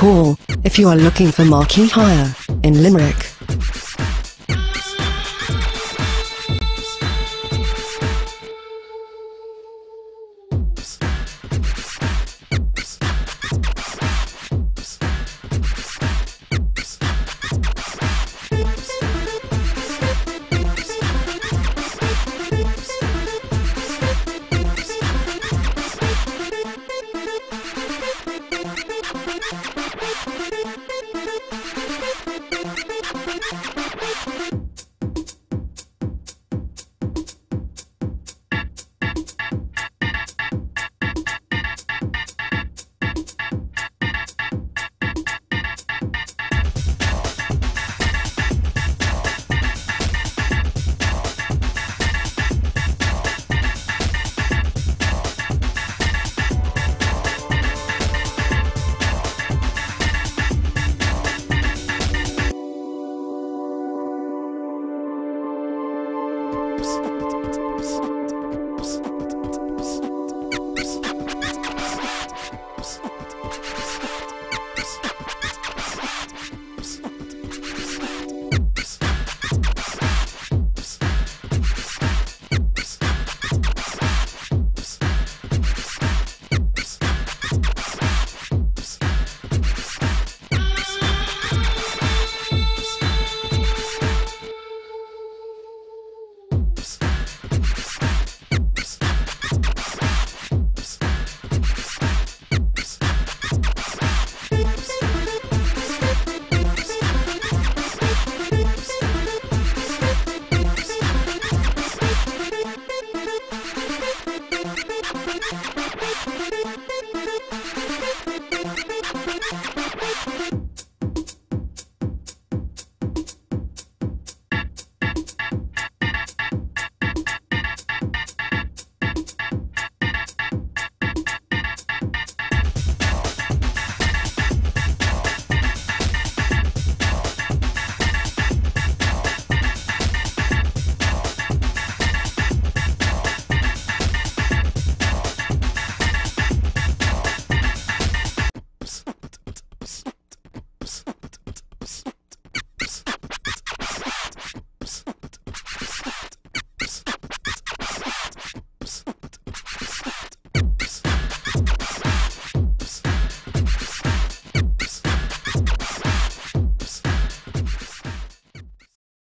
call if you are looking for marquee hire in Limerick.